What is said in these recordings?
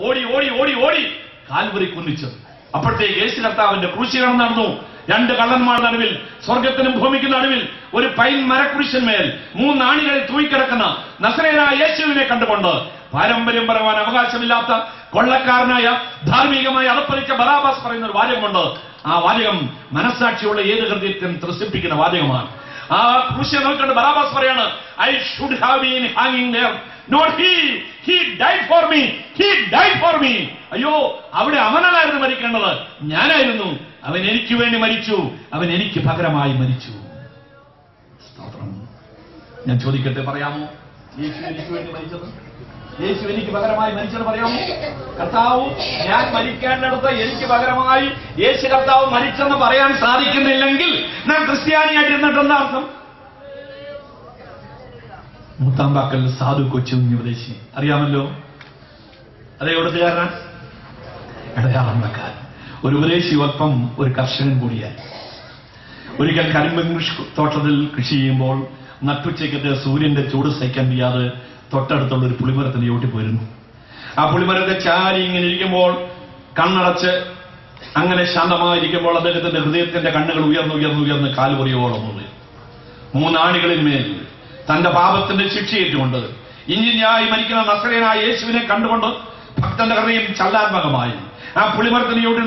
ഓടി ഓടി ഓടി ഓടി. കാൽവറി കുന്നിച്ചു. അപ്പോഴത്തേക്ക് യേശു കർത്താവിന്റെ ക്രൂശീകരണം നടന്നു. രണ്ട് കള്ളന്മാരുടെ നടുവിൽ സ്വർഗത്തിനും ഭൂമിക്കും നടുവിൽ ഒരു പൈൻ മരക്കുരിശന്മേൽ മൂന്നാണികളിൽ തൂയിക്കിടക്കുന്ന നസരേനായ യേശുവിനെ കണ്ടുകൊണ്ട് പാരമ്പര്യം പറയാൻ അവകാശമില്ലാത്ത കൊള്ളക്കാരനായ ധാർമ്മികമായി അതപ്പതിച്ച ബറാബാസ് പറയുന്ന ഒരു വാചകമുണ്ട്. ആ വാചകം മനസ്സാക്ഷിയുള്ള ഏത് ഹൃദയത്തിനും ത്രസിപ്പിക്കുന്ന വാചകമാണ്. ആ ക്രൂശിയെ നോക്കിക്കൊണ്ട് ബറാബാസ് പറയാണ് ഐ ഷുഡ് ഹാവ് ബീൻ ഹാങ്ങിങ് there. Not he he died for me he died for me അയ്യോ അവിടെ അവനല്ലായിരുന്നു മരിക്കേണ്ടത്. ഞാനായിരുന്നു. അവൻ എനിക്ക് വേണ്ടി മരിച്ചു. അവൻ എനിക്ക് പകരമായി മരിച്ചു. ഞാൻ ചോദിക്കട്ടെ പറയാമോ? യേശു എനിക്ക് വേണ്ടി മരിച്ചത്? യേശു എനിക്ക് പകരമായി മരിച്ചെന്ന് പറയാമോ കർത്താവ് ഞാൻ മരിക്കേണ്ടടുത്ത് എനിക്ക് പകരമായി യേശു കർത്താവ് മരിച്ചെന്ന് പറയാൻ സാധിക്കുന്നില്ലെങ്കിൽ ഞാൻ ക്രിസ്ത്യാനിയായിട്ട് ഇരുന്നിട്ട് എന്താ അർത്ഥം? മുത്താമ്പാക്കൽ സാധു കൊച്ചു ഉപദേശി അറിയാമല്ലോ? അതേ എവിടുത്തുകാരനാ ഇടയാളമ്പക്കാരൻ ഒരു ഉപദേശി ഒപ്പം ഒരു കർഷകൻ കൂടിയായി. ഒരിക്കൽ കരിമ്പൻ തോട്ടത്തിൽ കൃഷി ചെയ്യുമ്പോൾ നട്ടുച്ചയ്ക്കത്തെ സൂര്യന്റെ ചൂട് സഹിക്കാൻ വയ്യാതെ തൊട്ടടുത്തുള്ള ഒരു പുളിമരത്തിന്റെ ചോട്ടിൽ പോയിരുന്നു. ആ പുളിമരത്തെ ചാരി ഇങ്ങനെ ഇരിക്കുമ്പോൾ കണ്ണടച്ച് അങ്ങനെ ശാന്തമായിരിക്കുമ്പോൾ അദ്ദേഹത്തിന്റെ ഹൃദയത്തിന്റെ കണ്ണുകൾ ഉയർന്നു ഉയർന്നു ഉയർന്ന് കാൽപൊറിയോളം മുറി മൂന്നാണികളിന്മേൽ തന്റെ പാപത്തിന്റെ ശിക്ഷയേറ്റുകൊണ്ട് ഇഞ്ചിന്യായി മരിക്കുന്ന നസ്രയനായ യേശുവിനെ കണ്ടുകൊണ്ട് ഭക്തന്റെ ഹൃദയം ചല്ലാത്മകമായി. ആ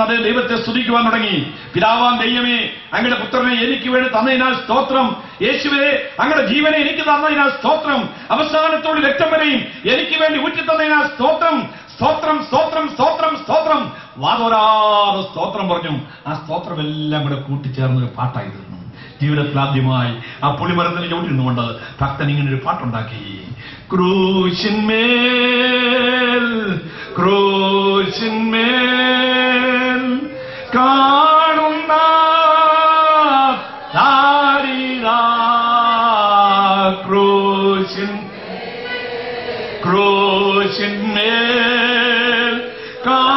അതേ ദൈവത്തെ സ്തുതിക്കുവാൻ തുടങ്ങി. പിതാവാം ദൈവമേ അങ്ങയുടെ പുത്രനെ എനിക്ക് വേണ്ടി തന്നതിനാൽ സ്തോത്രം. യേശുവേ അങ്ങയുടെ ജീവനെ എനിക്ക് തന്നതിനാൽ സ്തോത്രം. അവസാനത്തോട് രക്തം വരെയും എനിക്ക് വേണ്ടി ഊറ്റി തന്നതിനാൽ സ്തോത്രം. സ്തോത്രം സ്തോത്രം സ്തോത്രം സ്തോത്രം. വാതോരാതെ സ്തോത്രം പറഞ്ഞു. ആ സ്തോത്രം എല്ലാം കൂടെ കൂട്ടിച്ചേർന്ന് ഒരു പാട്ടായി തീർന്നു ജീവിതത്തിൽ ആദ്യമായി ആ പുളിമരത്തിന് ചോട്ടിരുന്നുകൊണ്ട് ഭക്തൻ ഇങ്ങനെ ഒരു പാട്ടുണ്ടാക്കി. ക്രൂശിന്മേൽ ക്രൂശിന്മേൽ കാണുന്ന ദാരിദാ ക്രൂശിൻ ക്രൂശിന്മേൽ കാണുന്ന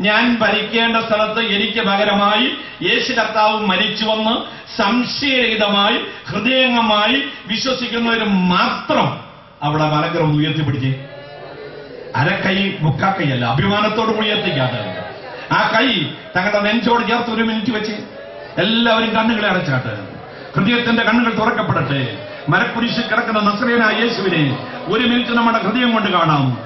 ഞാൻ ഭരിക്കേണ്ട സ്ഥലത്ത് എനിക്ക് പകരമായി യേശു കർത്താവ് മരിച്ചുവെന്ന് സംശയരഹിതമായി ഹൃദയംഗമായി വിശ്വസിക്കുന്നവർ മാത്രം അവിടെ മലക്കരം ഉയർത്തിപ്പിടിച്ച്. അരക്കൈ മുക്കാക്കൈയല്ല അഭിമാനത്തോട് കൂടി ഉയർത്തിക്കാതെ ആ കൈ തങ്ങളുടെ നെഞ്ചോട് ചേർത്ത് ഒരു മിനിറ്റ് വെച്ച് എല്ലാവരും കണ്ണുകളെ അടച്ചാട്ടെ. ഹൃദയത്തിന്റെ കണ്ണുകൾ തുറക്കപ്പെടട്ടെ. മരക്കുരിശിൽ കിടക്കുന്ന നസ്രേനായ യേശുവിനെ ഒരു മിനിറ്റ് നമ്മുടെ ഹൃദയം കൊണ്ട് കാണാം.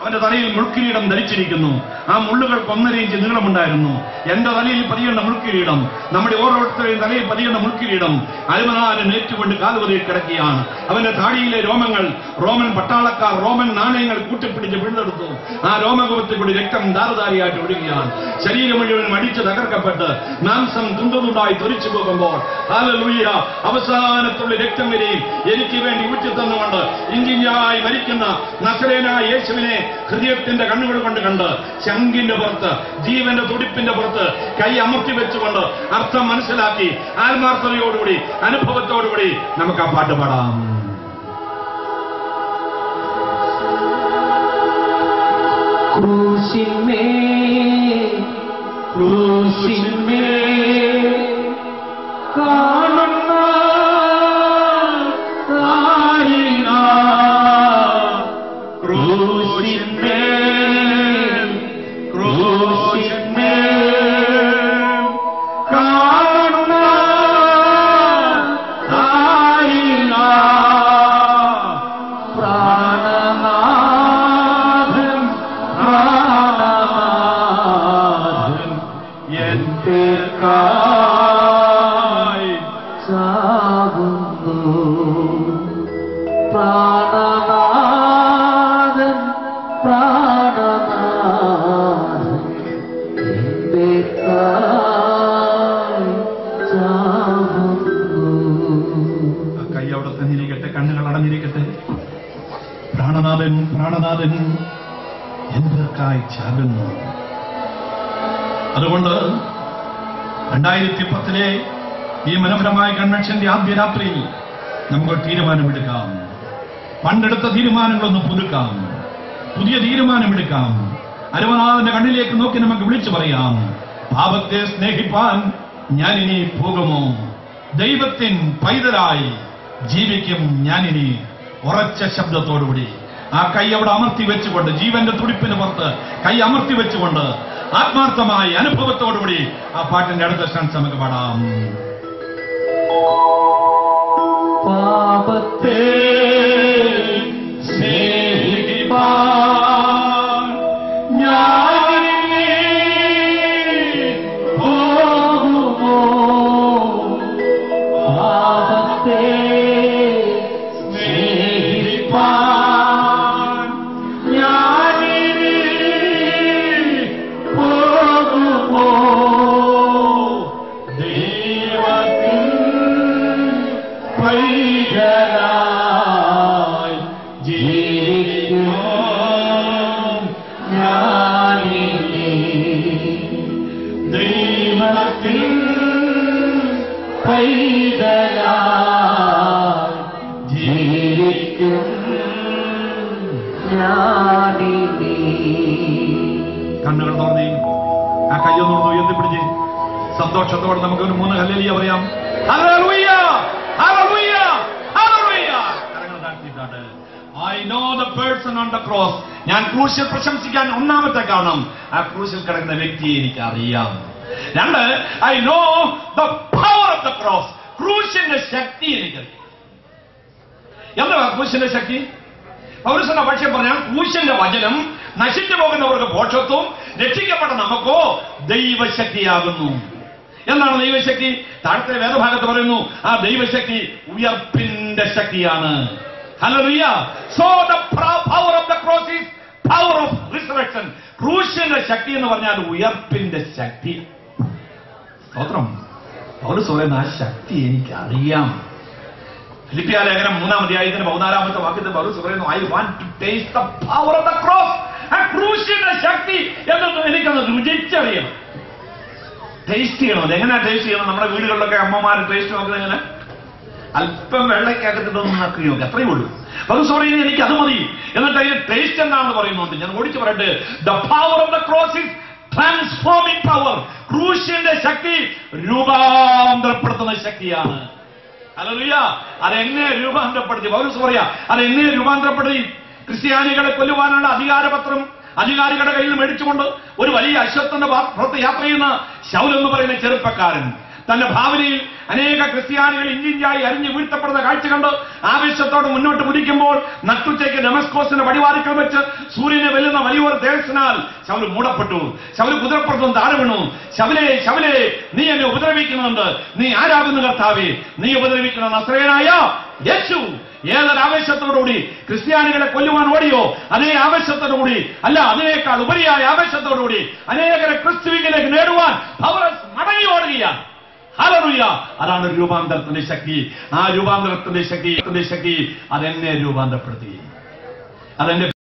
അവന്റെ തലയിൽ മുൾക്കിരീടം ധരിച്ചിരിക്കുന്നു. ആ മുള്ളുകൾ ഒന്നര ഇഞ്ച് നീളമുണ്ടായിരുന്നു എന്റെ തലയിൽ പതിയേണ്ട മുൾക്കിരീടം നമ്മുടെ ഓരോരുത്തരുടെയും തലയിൽ പതിയേണ്ട മുൾക്കിരീടം അൽമനാരൻ ഏറ്റുകൊണ്ട് കാലുവതിയിൽ കിടക്കുകയാണ്. അവന്റെ താടിയിലെ രോമങ്ങൾ റോമൻ പട്ടാളക്കാർ റോമൻ നാണയങ്ങൾ കൂട്ടിപ്പിടിച്ച് പിഴുതെടുത്തു. ആ രോമകുപത്തിൽ കൂടി രക്തം ധാരധാരിയായിട്ട് ഒഴുകുകയാണ് ശരീരം മുഴുവൻ അടിച്ച് തകർക്കപ്പെട്ട് മാംസം തുണ്ടുതുണ്ടായി തൊരിച്ചു പോകുമ്പോൾ അവസാനത്തുള്ള രക്തം വരെയും എനിക്ക് വേണ്ടി ഊറ്റി തന്നുകൊണ്ട് ഇഞ്ചിഞ്ചായി മരിക്കുന്ന നസരേനായ യേശുവിനെ ഹൃദയത്തിന്റെ കണ്ണുകൾ കൊണ്ട് കണ്ട് ശങ്കിന്റെ പുറത്ത് ജീവന്റെ തുടിപ്പിന്റെ പുറത്ത് കൈ അമർത്തി വെച്ചുകൊണ്ട് അർത്ഥം മനസ്സിലാക്കി ആത്മാർത്ഥതയോടുകൂടി അനുഭവത്തോടുകൂടി നമുക്ക് ആ പാട്ട് പാടാം. ക്രൂശിന്മേൽ എന്റെ അവിടെ കണ്ണുകൾ അടഞ്ഞിരിക്കട്ടെ. പ്രാണനാഥൻ പ്രാണനാഥൻ എന്തൊക്കായി ചാകുന്നു? അതുകൊണ്ട് രണ്ടായിരത്തി പത്തിലെ ഈ മനോഹരമായ കൺവെൻഷന്റെ ആദ്യ രാത്രിയിൽ നമുക്ക് തീരുമാനമെടുക്കാം. പണ്ടെടുത്ത തീരുമാനങ്ങളൊന്ന് പുതുക്കാം. പുതിയ തീരുമാനമെടുക്കാം. അരവനാഥന്റെ കണ്ണിലേക്ക് നോക്കി നമുക്ക് വിളിച്ചു പറയാം. പാപത്തെ സ്നേഹിപ്പാൻ ഞാൻ ഇനി പോകുമോ? ദൈവത്തിൻ പൈതലായി ജീവിക്കും ഞാനിനി ഉറച്ച ശബ്ദത്തോടുകൂടി. ആ കൈ അവിടെ അമർത്തി വെച്ചുകൊണ്ട് ജീവന്റെ തുടിപ്പിന് പുറത്ത് കൈ അമർത്തി വെച്ചുകൊണ്ട് ആത്മാർത്ഥമായ അനുഭവത്തോടുകൂടി ആ പാട്ടിന്റെ അടുത്ത സ്റ്റൺസ് നമുക്ക് പാടാം. പാപത്തെ പൈതലായി ജീവിക്കും കണ്ണുകൾ തുറന്നേ. ആ കയ്യൊന്നോട് ഉയർത്തിപ്പിടിച്ച് സന്തോഷത്തോടെ നമുക്ക് ഒരു മൂന്ന് ഹല്ലേലൂയ പറയാം. I know the person on the cross ഞാൻ ക്രൂശിൽ പ്രശംസിക്കാൻ ഒന്നാമത്തെ കാരണം ആ ക്രൂശിൽ കിടക്കുന്ന വ്യക്തിയെ എനിക്ക് അറിയാം രണ്ട് I know the power of the cross ക്രൂശിന്റെ ശക്തി എനിക്കറിയാം എന്താ ക്രൂശിന്റെ ശക്തി? പൗരസന്റെ പക്ഷം പറഞ്ഞാൽ ക്രൂശിന്റെ വചനം നശിച്ചു പോകുന്നവർക്ക് പോഷത്വം രക്ഷിക്കപ്പെട്ട നമുക്കോ ദൈവശക്തിയാകുന്നു. എന്താണ് ദൈവശക്തി? താഴത്തെ വേദഭാഗത്ത് പറയുന്നു ആ ദൈവശക്തി ഉയർപ്പിന്റെ ശക്തിയാണ്. Hallelujah so the power of the cross power of resurrection ക്രൂശിന്റെ ശക്തി എന്ന് പറഞ്ഞാൽ ഉയർപ്പിന്റെ ശക്തി സ്തോത്രം. പൗരസ് പറയുന്ന ആ ശക്തി എനിക്കറിയാം. ഫിലിപ്പിയ ലേഖനം മൂന്നാം ആയതിന് പതിനാലാമത്തെ വാക്യത്തിൽ പൗലസ് പറയുന്നു I want to taste the power of the cross ആ ക്രൂശിന്റെ ശക്തി എന്നൊന്ന് എനിക്കൊന്ന് രുചിച്ചറിയണം. ടേസ്റ്റ് ചെയ്യണം. അത് എങ്ങനെയാ ടേസ്റ്റ് ചെയ്യണം? നമ്മുടെ വീടുകളിലൊക്കെ അമ്മമാർ ടേസ്റ്റ് നോക്കുന്നത് എങ്ങനെ? അല്പം വെള്ളയ്ക്കകത്തിട്ടൊന്നും നക്കുകയോ നോക്കി. അത്രയേ ഉള്ളൂ. പൗലു പറയുന്നത് എനിക്ക് അത് മതി. എന്നിട്ട് അതിന്റെ ടേസ്റ്റ് എന്താണെന്ന് പറയുന്നുണ്ട്. ഞാൻ ഓടിച്ചു പറയട്ടെ. The power of the cross is transforming power ക്രൂശിന്റെ ശക്തി രൂപാന്തരപ്പെടുത്തുന്ന ശക്തിയാണ്. അല്ലറിയ അതെന്നെ രൂപാന്തരപ്പെടുത്തി? പൗരസ് പറയാ അതെന്നെ രൂപാന്തരപ്പെടുത്തി? ക്രിസ്ത്യാനികളെ കൊല്ലുവാനുള്ള അധികാരപത്രം അധികാരികളുടെ കയ്യിൽ മേടിച്ചുകൊണ്ട് ഒരു വലിയ അശ്വത്തിന്റെ യാത്ര ചെയ്യുന്ന ശൗലെന്ന് പറയുന്ന ചെറുപ്പക്കാരൻ തന്റെ ഭാവനയിൽ അനേക ക്രിസ്ത്യാനികൾ ഇഞ്ചിഞ്ചായി അരിഞ്ഞു വീഴ്ത്തപ്പെടുന്ന കാഴ്ച കണ്ട് ആവേശത്തോട് മുന്നോട്ട് കുതിക്കുമ്പോൾ നട്ടുച്ചയ്ക്ക് ഡെമസ്കോസിന്റെ പടിവാതിക്കൽ വെച്ച് സൂര്യനെ വെല്ലുന്ന വലിയൊരു തേജസ്സിനാൽ ശവൽ മൂടപ്പെട്ടു. ശവൽ കുതിരപ്പുറത്തും താഴെ വീണു. ശവലെ ശവലെ നീ എന്നെ ഉപദ്രവിക്കുന്നുണ്ട്. നീ ആരാകുന്നു കർത്താവേ? നീ ഉപദ്രവിക്കുന്ന നസ്രയനായ യേശു. ഏതൊരു ആവേശത്തോടുകൂടി ക്രിസ്ത്യാനികളെ കൊല്ലുവാൻ ഓടിയോ അതേ ആവേശത്തോടുകൂടി അല്ല അതിനേക്കാൾ ഉപരിയായ ആവേശത്തോടുകൂടി അനേകരെ ക്രിസ്തുവിലേക്ക് നേടുവാൻ അവർ മടങ്ങി ഓടുകയാണ് അതാണ് രൂപാന്തരത്തിന്റെ ശക്തി. ആ രൂപാന്തരത്തിന്റെ ശക്തി ശക്തി. അതെന്നെ രൂപാന്തരപ്പെടുത്തി. അതെന്റെ